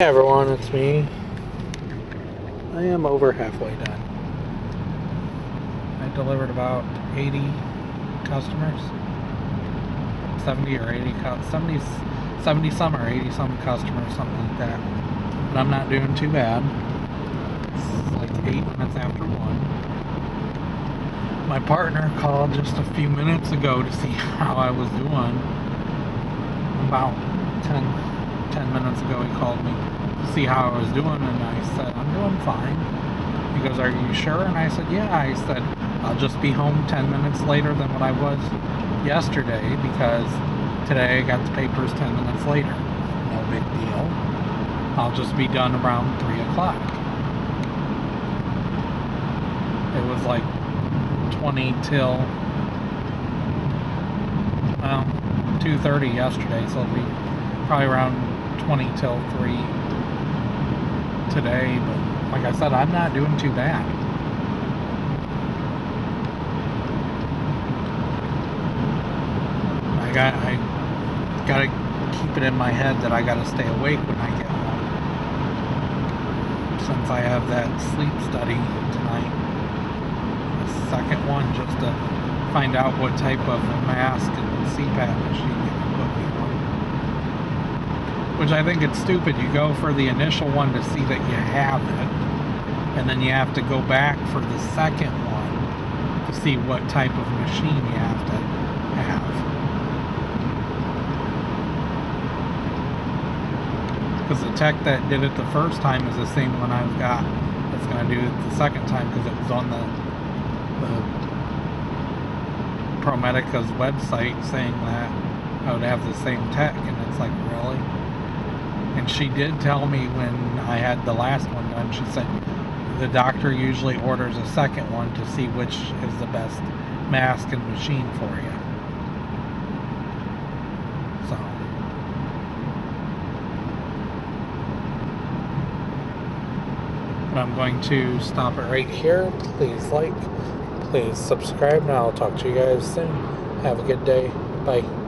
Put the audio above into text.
Hey everyone, it's me. I am over halfway done. I delivered about 80 customers. 70 or 80, 70, 70 some or 80 some customers, something like that. But I'm not doing too bad. It's like 8 minutes after 1. My partner called just a few minutes ago to see how I was doing. About 10, 10 minutes ago he called me to see how I was doing and I said, I'm doing fine. He goes, Are you sure? And I said, Yeah. I said, I'll just be home 10 minutes later than what I was yesterday because today I got the papers 10 minutes later. No big deal. I'll just be done around 3 o'clock. It was like 20 till, well, 2.30 yesterday, so it'll be probably around 20 till 3 today, but like I said, I'm not doing too bad. I got I gotta keep it in my head that I gotta stay awake when I get home. Since I have that sleep study tonight. The second one just to find out what type of mask and CPAP machine they can put me on. Which I think it's stupid. You go for the initial one to see that you have it, and then you have to go back for the second one to see what type of machine you have to have. Because the tech that did it the first time is the same one I've got that's going to do it the second time because it was on the, the ProMedica's website saying that I would have the same tech, and it's like, really? And she did tell me when I had the last one done, she said the doctor usually orders a second one to see which is the best mask and machine for you. So. I'm going to stop it right here. Please like, please subscribe, and I'll talk to you guys soon. Have a good day. Bye.